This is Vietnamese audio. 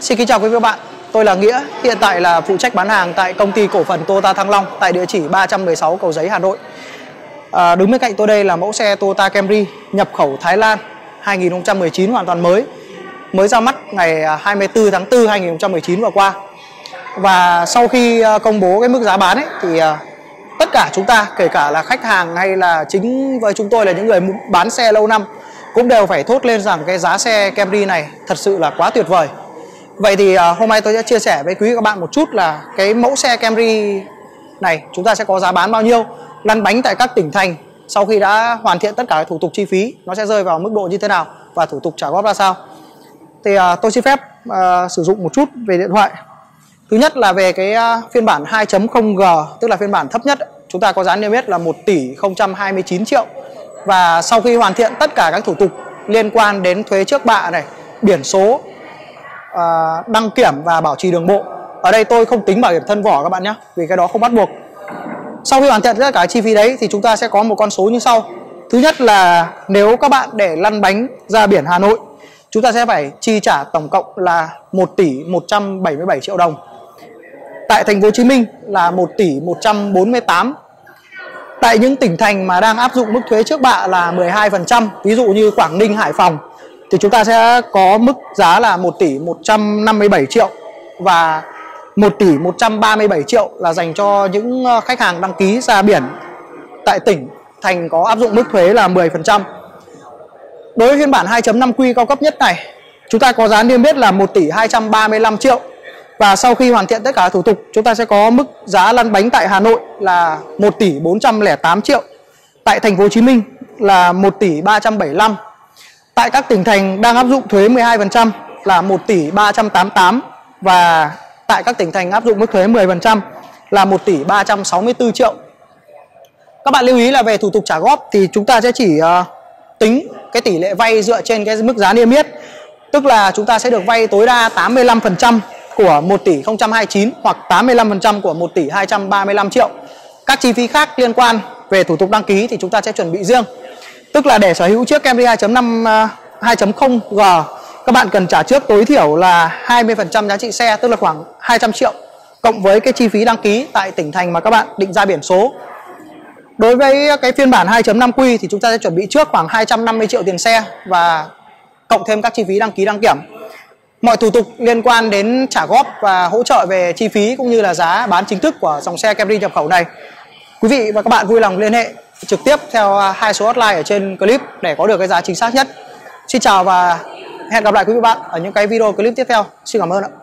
Xin kính chào quý vị và bạn. Tôi là Nghĩa, hiện tại là phụ trách bán hàng tại công ty cổ phần Toyota Thăng Long tại địa chỉ 316 Cầu Giấy, Hà Nội. À, đứng bên cạnh tôi đây là mẫu xe Toyota Camry nhập khẩu Thái Lan 2019 hoàn toàn mới. Mới ra mắt ngày à, 24 tháng 4 2019 vừa qua. Và sau khi à, công bố cái mức giá bán ấy thì à, tất cả chúng ta kể cả là khách hàng hay là chính với chúng tôi là những người bán xe lâu năm cũng đều phải thốt lên rằng cái giá xe Camry này thật sự là quá tuyệt vời Vậy thì uh, hôm nay tôi sẽ chia sẻ với quý vị các bạn một chút là cái mẫu xe Camry này chúng ta sẽ có giá bán bao nhiêu lăn bánh tại các tỉnh thành sau khi đã hoàn thiện tất cả các thủ tục chi phí nó sẽ rơi vào mức độ như thế nào và thủ tục trả góp ra sao. Thì uh, tôi xin phép uh, sử dụng một chút về điện thoại. Thứ nhất là về cái uh, phiên bản 2.0G tức là phiên bản thấp nhất chúng ta có giá niêm yết là 1 tỷ 029 triệu. Và sau khi hoàn thiện tất cả các thủ tục liên quan đến thuế trước bạ này biển số uh, đăng kiểm và bảo trì đường bộ. Ở đây tôi không tính bảo hiểm thân vỏ các bạn nhé vì cái đó không bắt buộc. Sau khi hoàn thiện tất cả chi phí đấy thì chúng ta sẽ có một con số như sau. Thứ nhất là nếu các bạn để lăn bánh ra biển Hà Nội chúng ta sẽ phải chi trả tổng cộng là 1 tỷ 177 triệu đồng. Tại thành phố Hồ Chí Minh là 1 tỷ 148 tại những tỉnh thành mà đang áp dụng mức thuế trước bạ là 12% ví dụ như Quảng Ninh Hải Phòng thì chúng ta sẽ có mức giá là 1 tỷ 157 triệu và 1 tỷ 137 triệu là dành cho những ờ, khách hàng đăng ký ra biển tại tỉnh thành có áp dụng mức thuế là 10%. Đối với phiên bản 2.5 Q cao cấp nhất này, chúng ta có giá niêm yết là 1 tỷ 235 triệu và sau khi hoàn thiện tất cả thủ tục, chúng ta sẽ có mức giá lăn bánh tại Hà Nội là 1 tỷ 408 triệu. Tại thành phố Hồ Chí Minh là 1 tỷ 375 Tại các tỉnh thành đang áp dụng thuế 12% là 1 tỷ 388 và tại các tỉnh thành áp dụng mức thuế 10% là 1 tỷ 364 triệu. Các bạn lưu ý là về thủ tục trả góp thì chúng ta sẽ chỉ uh, tính cái tỷ lệ vay dựa trên cái mức giá niêm yết. Tức là chúng ta sẽ được vay tối đa 85% của 1 tỷ 029 hoặc 85% của 1 tỷ 235 triệu. Các chi phí khác liên quan về thủ tục đăng ký thì chúng ta sẽ chuẩn bị riêng. Tức là để sở hữu chiếc Camry 2.5 2.0G à, các bạn cần trả trước tối thiểu là 20% giá trị xe, tức là khoảng 200 triệu, cộng với cái chi phí đăng ký tại tỉnh thành mà các bạn định ra biển số. Đối với cái phiên bản 2.5 Q thì chúng ta sẽ chuẩn bị trước khoảng 250 triệu tiền xe và cộng thêm các chi phí đăng ký, đăng kiểm. Mọi thủ tục liên quan đến trả góp và hỗ trợ về chi phí cũng như là giá bán chính thức của dòng xe Camry nhập khẩu này. Quý vị và các bạn vui lòng liên hệ trực tiếp theo à, hai số hotline ở trên clip để có được cái giá chính xác nhất. Xin chào và hẹn gặp lại quý vị bạn ở những cái video clip tiếp theo. Xin cảm ơn ạ.